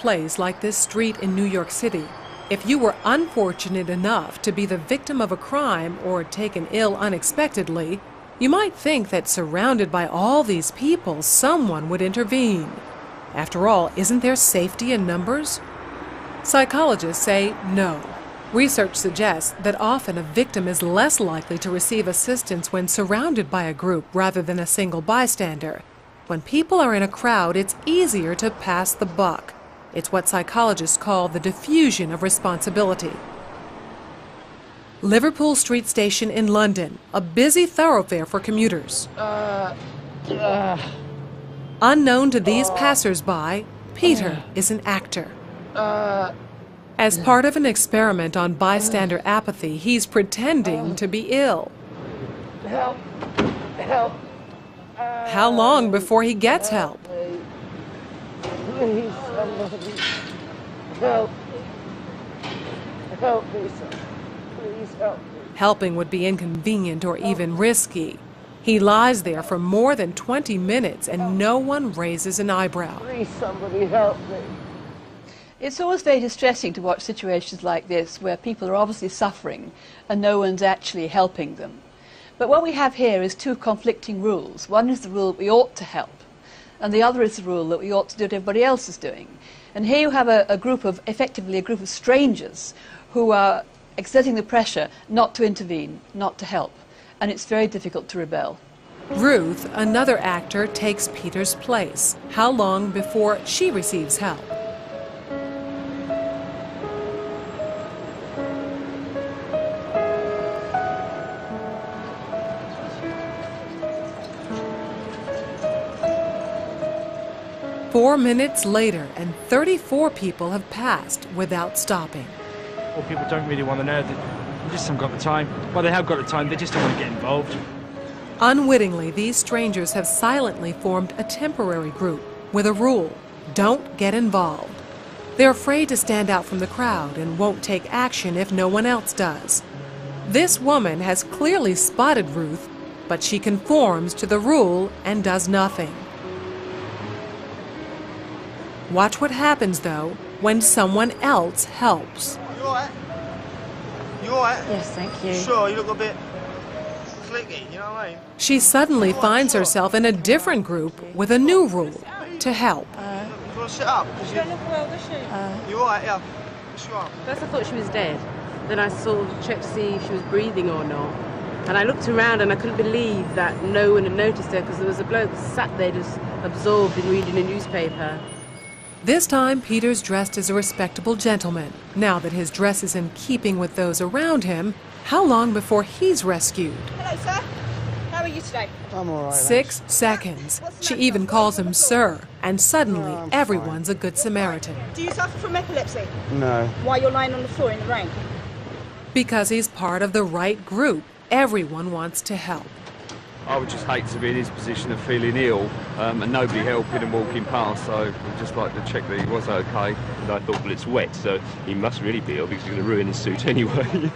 place like this street in New York City, if you were unfortunate enough to be the victim of a crime or taken ill unexpectedly, you might think that surrounded by all these people, someone would intervene. After all, isn't there safety in numbers? Psychologists say no. Research suggests that often a victim is less likely to receive assistance when surrounded by a group rather than a single bystander. When people are in a crowd, it's easier to pass the buck. It's what psychologists call the diffusion of responsibility. Liverpool Street Station in London, a busy thoroughfare for commuters. Uh, uh, Unknown to these passers-by, Peter is an actor. uh, As part of an experiment on bystander apathy, he's pretending to be ill. help, help, How long before he gets help? please, somebody, help, help me, son. please help me. Helping would be inconvenient or even risky. He lies there for more than 20 minutes and no one raises an eyebrow. Please, somebody help me. It's always very distressing to watch situations like this where people are obviously suffering and no one's actually helping them. But what we have here is two conflicting rules. One is the rule that we ought to help, and the other is the rule that we ought to do what everybody else is doing. And here you have a, a group of, effectively, a group of strangers who are exerting the pressure not to intervene, not to help. And it's very difficult to rebel. Ruth, another actor, takes Peter's place. How long before she receives help? Four minutes later, and 34 people have passed without stopping. Or people don't really want to know. They just haven't got the time. Well, they have got the time. They just don't want to get involved. Unwittingly, these strangers have silently formed a temporary group with a rule don't get involved. They're afraid to stand out from the crowd and won't take action if no one else does. This woman has clearly spotted Ruth, but she conforms to the rule and does nothing. Watch what happens, though, when someone else helps. You alright? You alright? Yes, thank you. Sure, you look a bit clicky, you know what I mean? She suddenly finds herself in a different group with a new rule to help. You want to sit up? Uh, 'Cause you, well, does she? Uh, you alright, yeah. Yes, you are. First I thought she was dead. Then I sort of checked to see if she was breathing or not. And I looked around and I couldn't believe that no one had noticed her because there was a bloke sat there just absorbed in reading a newspaper. This time, Peter's dressed as a respectable gentleman. Now that his dress is in keeping with those around him, how long before he's rescued? Hello, sir. How are you today? I'm alright. Six seconds. She even calls him Sir, and suddenly oh, everyone's a good Samaritan. Do you suffer from epilepsy? No. Why you're lying on the floor in the rain? Because he's part of the right group, everyone wants to help. I would just hate to be in his position of feeling ill um, and nobody helping and walking past. So I'd just like to check that he was okay. And I thought, well, it's wet, so he must really be ill because he's going to ruin his suit anyway.